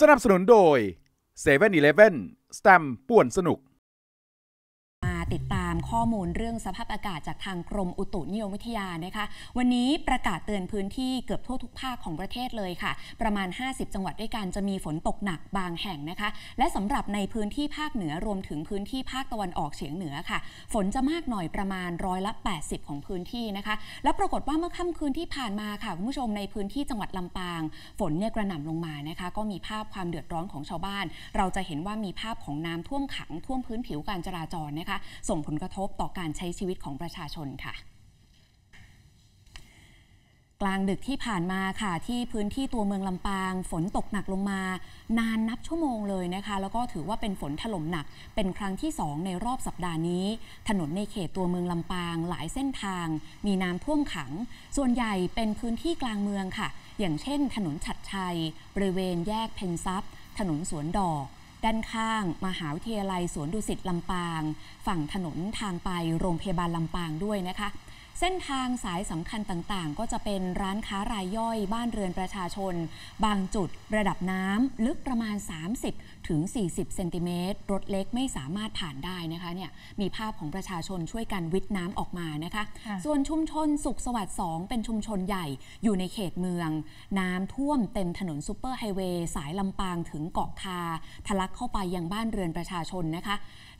สนับสนุนโดย7 e เ e ่ e อีเลฟเว่นสแตมป่วนสนุก ข้อมูลเรื่องสภาพอากาศจากทางกรมอุตุนิยมวิทยานะคะ วันนี้ประกาศเตือนพื้นที่เกือบทั่วทุกภาคของประเทศเลยค่ะ ประมาณ 50 จังหวัดด้วยกันจะมีฝนตกหนักบางแห่งนะคะ และสำหรับในพื้นที่ภาคเหนือรวมถึงพื้นที่ภาคตะวันออกเฉียงเหนือค่ะ ฝนจะมากหน่อยประมาณร้อยละ 80 ของพื้นที่นะคะ แล้วปรากฏว่าเมื่อค่ำคืนที่ผ่านมาค่ะคุณผู้ชมในพื้นที่จังหวัดลำปาง ฝนเนี่ยกระหน่ำลงมานะคะ ก็มีภาพความเดือดร้อนของชาวบ้าน เราจะเห็นว่ามีภาพของน้ำท่วมขังท่วมพื้นผิวการจราจรนะคะ ส่งผลกระระทบต่อการใช้ชีวิตของประชาชนค่ะ กลางดึกที่ผ่านมาค่ะ ที่พื้นที่ตัวเมืองลำปาง ฝนตกหนักลงมา นานนับชั่วโมงเลยนะคะ แล้วก็ถือว่าเป็นฝนถล่มหนัก เป็นครั้งที่ 2 ในรอบสัปดาห์นี้ ถนนในเขตตัวเมืองลำปาง หลายเส้นทาง มีน้ำท่วมขัง ส่วนใหญ่เป็นพื้นที่กลางเมืองค่ะ อย่างเช่น ถนนฉัดชัย บริเวณแยกเพนซับถนนสวนดอก ด้านข้าง มหาวิทยาลัยสวนดุสิตลำปาง ฝั่งถนนทางไปโรงพยาบาลลำปางด้วยนะคะ เส้นทางสายสำคัญต่างๆ ก็จะเป็นร้านค้ารายย่อยบ้านเรือนประชาชน บางจุดระดับน้ำลึกประมาณ 30 ถึง 40 เซนติเมตรรถเล็กไม่สามารถผ่านได้นะคะเนี่ยมีภาพของประชาชนช่วยกันวิทย์น้ำออกมานะคะค่ะส่วนชุมชนสุขสวัสดิ์2เป็นชุมชนใหญ่อยู่ในเขตเมือง น้ำท่วมเต็มถนนซูเปอร์ไฮเวย์สายลำปางถึงเกาะคา ทะลักเข้าไปยังบ้านเรือนประชาชนนะคะ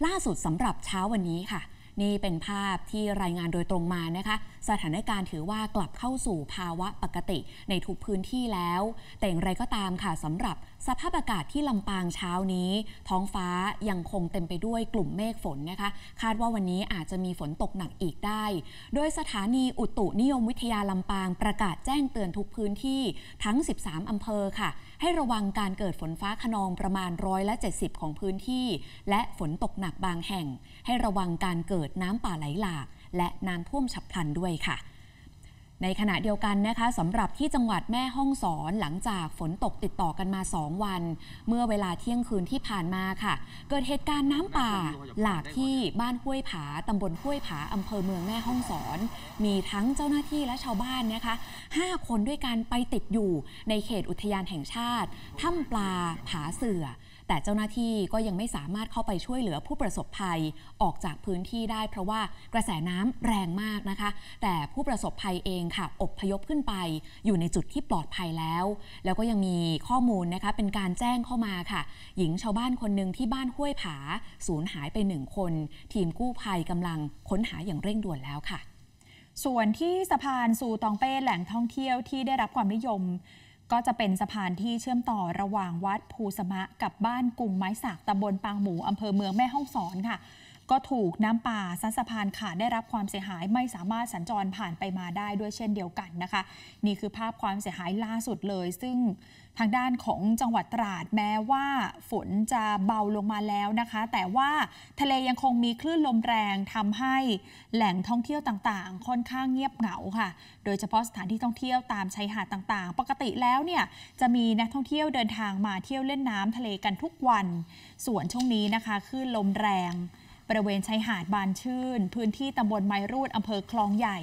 ล่าสุดสำหรับเช้าวันนี้ค่ะ นี่เป็นภาพที่รายงานโดยตรงมานะคะ สถานการณ์ถือว่ากลับเข้าสู่ภาวะปกติในทุกพื้นที่แล้ว แต่อย่างไรก็ตามค่ะสำหรับสภาพอากาศที่ลำปางเช้านี้ ท้องฟ้ายังคงเต็มไปด้วยกลุ่มเมฆฝนนะคะ คาดว่าวันนี้อาจจะมีฝนตกหนักอีกได้ โดยสถานีอุตุนิยมวิทยาลำปางประกาศแจ้งเตือนทุกพื้นที่ทั้ง 13 อำเภอค่ะ ให้ระวังการเกิดฝนฟ้าขนองประมาณร้อยละ70 ของพื้นที่ และฝนตกหนักบางแห่ง ให้ระวังการเกิดน้ำป่าไหลหลากและน้ำท่วมฉับพลันด้วยค่ะ ในขณะเดียวกันนะคะสำหรับที่จังหวัดแม่ฮ่องสอนหลังจากฝนตกติดต่อกันมา 2 วัน เมื่อเวลาเที่ยงคืนที่ผ่านมาค่ะ เกิดเหตุการณ์น้ำป่า หลากที่บ้านห้วยผาตำบลห้วยผาอำเภอเมืองแม่ฮ่องสอน มีทั้งเจ้าหน้าที่และชาวบ้านนะคะ 5 คนด้วยกันไปติดอยู่ในเขตอุทยานแห่งชาติถ้ำปลาผาเสือ แต่เจ้าหน้าที่ก็ยังไม่สามารถเข้าไปช่วยเหลือผู้ประสบภัยออกจากพื้นที่ได้ เพราะว่ากระแสน้ำแรงมากนะคะ แต่ผู้ประสบภัยเองค่ะอบพยพขึ้นไป อยู่ในจุดที่ปลอดภัยแล้ว แล้วก็ยังมีข้อมูลนะคะเป็นการแจ้งเข้ามาค่ะ หญิงชาวบ้านคนหนึ่งที่บ้านห้วยผาสูญหายไปหนึ่งคน ทีมกู้ภัยกำลังค้นหาอย่างเร่งด่วนแล้วค่ะ ส่วนที่สะพานซูตองเป้แหล่งท่องเที่ยวที่ได้รับความนิยม ก็จะเป็นสะพานที่เชื่อมต่อระหว่างวัดภูสมะกับบ้านกุ่งไม้สักตำบลปางหมูอำเภอเมืองแม่ฮ่องสอนค่ะ ก็ถูกน้ำป่าซัดสะพานขาดได้รับความเสียหายไม่สามารถสัญจรผ่านไปมาได้ด้วยเช่นเดียวกันนะคะ นี่คือภาพความเสียหายล่าสุดเลย ซึ่งทางด้านของจังหวัดตราดแม้ว่าฝนจะเบาลงมาแล้วนะคะ แต่ว่าทะเลยังคงมีคลื่นลมแรงทำให้แหล่งท่องเที่ยวต่างๆ ค่อนข้างเงียบเหงาค่ะ โดยเฉพาะสถานที่ท่องเที่ยวตามชายหาดต่างๆ ปกติแล้วเนี่ยจะมีนักท่องเที่ยวเดินทางมาเที่ยวเล่นน้ำทะเลกันทุกวัน ส่วนช่วงนี้นะคะคลื่นลมแรง บริเวณชายหาดบานชื่น พื้นที่ตำบลไมรูดอำเภอคลองใหญ่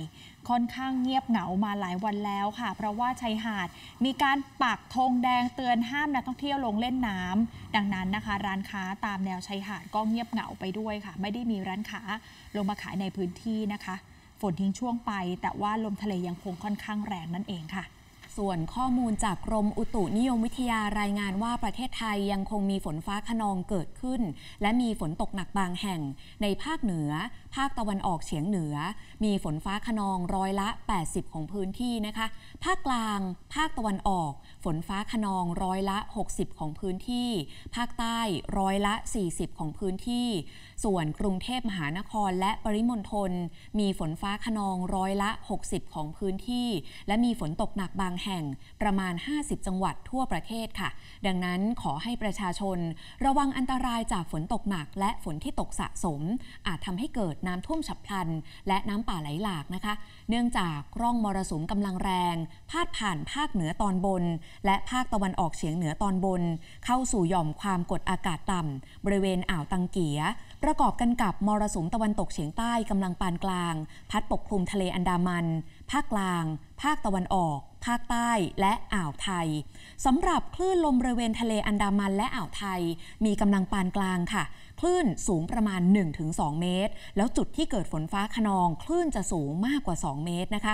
ค่อนข้างเงียบเหงามาหลายวันแล้วค่ะ เพราะว่าชายหาดมีการปักธงแดงเตือนห้ามนักท่องเที่ยวลงเล่นน้ำดังนั้นนะคะ ร้านค้าตามแนวชายหาดก็เงียบเหงาไปด้วยค่ะ ไม่ได้มีร้านค้าลงมาขายในพื้นที่นะคะ ฝนทิ้งช่วงไป แต่ว่าลมทะเลยังคงค่อนข้างแรงนั่นเองค่ะ ส่วนข้อมูลจากกรมอุตุนิยมวิทยารายงานว่าประเทศไทยยังคงมีฝนฟ้าขนองเกิดขึ้น และมีฝนตกหนักบางแห่ง ในภาคเหนือ ภาคตะวันออกเฉียงเหนือ มีฝนฟ้าขนองร้อยละ 80 ของพื้นที่นะคะ ภาคกลาง ภาคตะวันออก ฝนฟ้าขนองร้อยละ 60 ของพื้นที่ ภาคใต้ร้อยละ 40 ของพื้นที่ ส่วนกรุงเทพมหานครและปริมณฑลมีฝนฟ้าขนองร้อยละ 60 ของพื้นที่ และมีฝนตกหนักบางแห่งประมาณ 50 จังหวัดทั่วประเทศค่ะ ดังนั้นขอให้ประชาชน ระวังอันตรายจากฝนตกหนัก และฝนที่ตกสะสม อาจทำให้เกิดน้ำท่วมฉับพลัน และน้ำป่าไหลหลากนะคะ เนื่องจากร่องมรสุมกำลังแรง พาดผ่านภาคเหนือตอนบน และภาคตะวันออกเฉียงเหนือตอนบน เข้าสู่หย่อมความกดอากาศต่ำบริเวณอ่าวตังเกีย ประกอบกันกับมรสุมตะวันตกเฉียงใต้กำลังปานกลาง พัดปกคลุมทะเลอันดามัน ภาคกลางภาคตะวันออก ภาคใต้และอ่าวไทยสำหรับคลื่นลมบริเวณทะเลอันดามันและอ่าวไทย มีกำลังปานกลางค่ะ คลื่นสูงประมาณ 1-2 เมตร แล้วจุดที่เกิดฝนฟ้าขนอง คลื่นจะสูงมากกว่า 2 เมตรนะคะ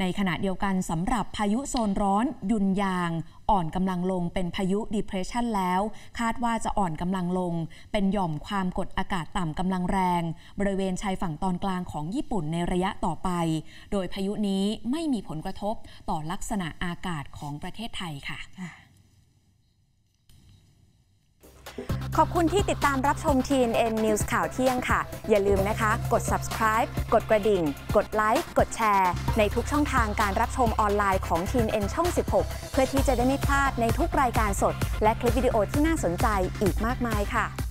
ในขณะเดียวกันสำหรับพายุโซนร้อนยุนยาง อ่อนกำลังลงเป็นพายุดิเพรสชันแล้ว คาดว่าจะอ่อนกำลังลง เป็นหย่อมความกดอากาศต่ำกำลังแรง บริเวณชายฝั่งตอนกลางของญี่ปุ่นในระยะต่อไป โดยพายุนี้ไม่มีผลกระทบต่อลักษณะอากาศของประเทศไทยค่ะ ขอบคุณที่ติดตามรับชม TNN News ข่าวเที่ยงค่ะ อย่าลืมนะคะ กด subscribe กดกระดิ่ง กดไลค์กดแชร์ ในทุกช่องทางการรับชมออนไลน์ของ TNN ช่อง 16 เพื่อที่จะได้ไม่พลาดในทุกรายการสด และคลิปวิดีโอที่น่าสนใจอีกมากมายค่ะ